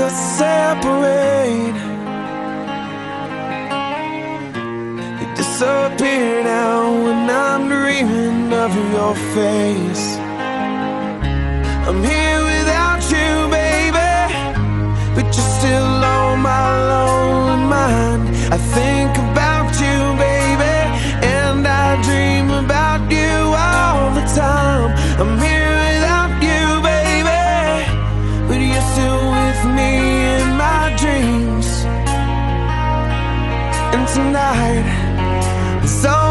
miles separate. They disappear now when I'm dreaming of your face. I'm here without you, baby But you're still on my lonely mind. I think tonight. So